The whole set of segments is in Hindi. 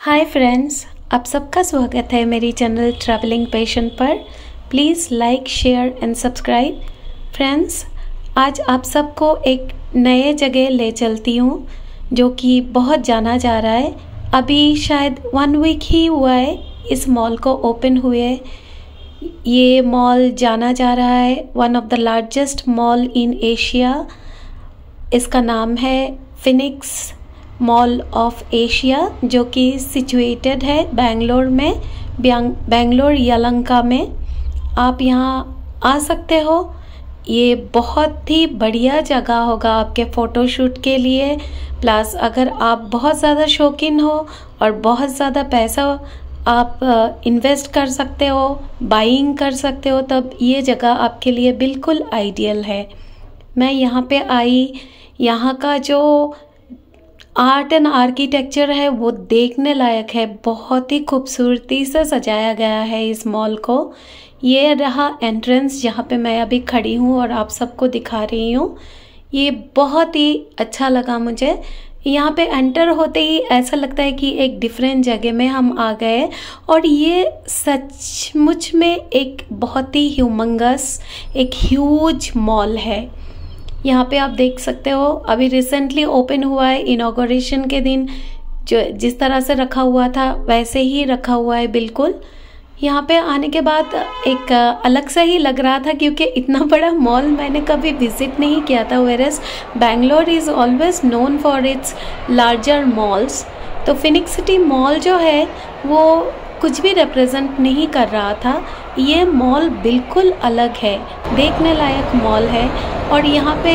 हाय फ्रेंड्स आप सबका स्वागत है मेरी चैनल ट्रैवलिंग पेशन पर। Please like share and subscribe friends आज आप सबको एक नए जगह ले चलती हूँ, जो कि बहुत जाना जा रहा है। अभी शायद वन वीक ही हुआ है, इस मॉल को ओपन हुए। ये मॉल जाना जा रहा है one of the largest mall in Asia इसका नाम है फिनिक्स मॉल ऑफ़ एशिया जो कि सिचुएटेड है बेंगलोर में बेंगलोर यलंका में। आप यहाँ आ सकते हो। ये बहुत ही बढ़िया जगह होगा आपके फ़ोटोशूट के लिए। प्लस अगर आप बहुत ज़्यादा शौकीन हो और बहुत ज़्यादा पैसा आप इन्वेस्ट कर सकते हो बाइंग कर सकते हो, तब ये जगह आपके लिए बिल्कुल आइडियल है। मैं यहाँ पे आई। यहाँ का जो आर्ट एंड आर्किटेक्चर है, वो देखने लायक है। बहुत ही खूबसूरती से सजाया गया है इस मॉल को। ये रहा एंट्रेंस जहाँ पे मैं अभी खड़ी हूँ और आप सबको दिखा रही हूँ। ये बहुत ही अच्छा लगा मुझे। यहाँ पे एंटर होते ही ऐसा लगता है कि एक डिफरेंट जगह में हम आ गए। और ये सचमुच में एक बहुत ही ह्यूमंगस एक ह्यूज मॉल है। यहाँ पे आप देख सकते हो, अभी रिसेंटली ओपन हुआ है इनाग्रेशन के दिन, जो जिस तरह से रखा हुआ था, वैसे ही रखा हुआ है बिल्कुल। यहाँ पे आने के बाद एक अलग सा ही लग रहा था, क्योंकि इतना बड़ा मॉल मैंने कभी विज़िट नहीं किया था whereas Bangalore is always known for its larger malls तो फिनिक्स सिटी मॉल जो है, वो कुछ भी रिप्रेजेंट नहीं कर रहा था, ये मॉल बिल्कुल अलग है, देखने लायक मॉल है और यहाँ पे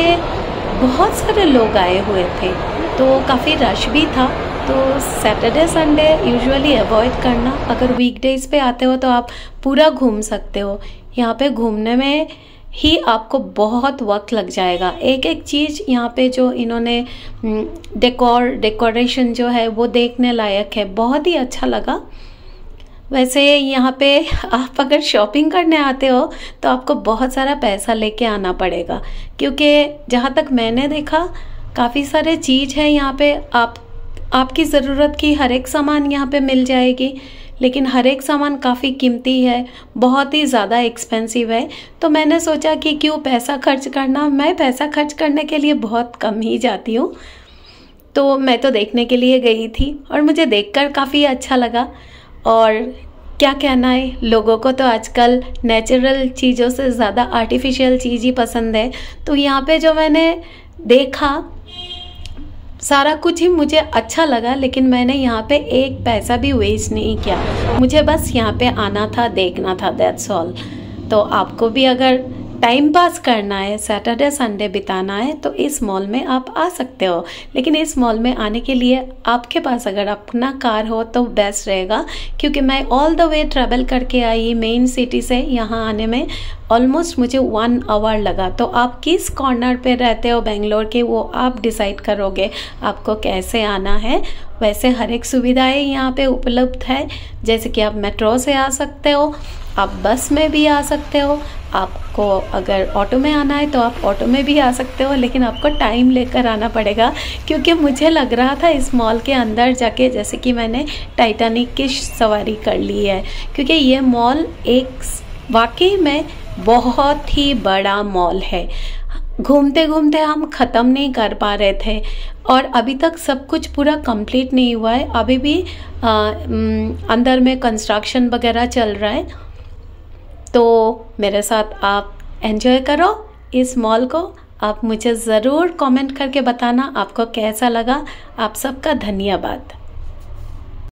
बहुत सारे लोग आए हुए थे। तो काफ़ी रश भी था। तो सैटरडे संडे यूजुअली अवॉइड करना। अगर वीकडेज पे आते हो तो आप पूरा घूम सकते हो। यहाँ पे घूमने में ही आपको बहुत वक्त लग जाएगा। एक एक चीज़ यहाँ पे जो इन्होंने डेकोर डेकोरेशन जो है वो देखने लायक है। बहुत ही अच्छा लगा। वैसे यहाँ पे आप अगर शॉपिंग करने आते हो तो आपको बहुत सारा पैसा लेके आना पड़ेगा। क्योंकि जहाँ तक मैंने देखा, काफ़ी सारे चीज़ है यहाँ पे। आप, आपकी ज़रूरत की हर एक सामान यहाँ पे मिल जाएगी। लेकिन हर एक सामान काफ़ी कीमती है, बहुत ही ज़्यादा एक्सपेंसिव है। तो मैंने सोचा कि क्यों पैसा खर्च करना? मैं पैसा खर्च करने के लिए बहुत कम ही जाती हूँ। तो मैं तो देखने के लिए गई थी, और मुझे देखकर काफ़ी अच्छा लगा। और क्या कहना है? लोगों को तो आजकल नेचुरल चीज़ों से ज़्यादा आर्टिफिशियल चीज़ ही पसंद है। तो यहाँ पे जो मैंने देखा, सारा कुछ ही मुझे अच्छा लगा, लेकिन मैंने यहाँ पे एक पैसा भी वेस्ट नहीं किया। मुझे बस यहाँ पे आना था, देखना था दैट्स ऑल तो आपको भी अगर टाइम पास करना है सैटरडे संडे बिताना है तो इस मॉल में आप आ सकते हो। लेकिन इस मॉल में आने के लिए आपके पास अगर अपना कार हो तो बेस्ट रहेगा, क्योंकि मैं ऑल द वे ट्रेवल करके आई मेन सिटी से यहाँ आने में ऑलमोस्ट मुझे वन आवर लगा। तो आप किस कॉर्नर पे रहते हो बेंगलोर के, वो आप डिसाइड करोगे, आपको कैसे आना है। वैसे हर एक सुविधाएँ यहाँ पे उपलब्ध है, जैसे कि आप मेट्रो से आ सकते हो। आप बस में भी आ सकते हो। आपको अगर ऑटो में आना है तो आप ऑटो में भी आ सकते हो लेकिन आपको टाइम लेकर आना पड़ेगा क्योंकि मुझे लग रहा था इस मॉल के अंदर जाके जैसे कि मैंने टाइटानिक की सवारी कर ली है क्योंकि ये मॉल एक वाकई में बहुत ही बड़ा मॉल है। घूमते घूमते हम ख़त्म नहीं कर पा रहे थे और अभी तक सब कुछ पूरा कंप्लीट नहीं हुआ है। अभी भी आ, अंदर में कंस्ट्रक्शन वगैरह चल रहा है तो मेरे साथ आप एंजॉय करो इस मॉल को। आप मुझे ज़रूर कमेंट करके बताना आपको कैसा लगा। आप सबका धन्यवाद।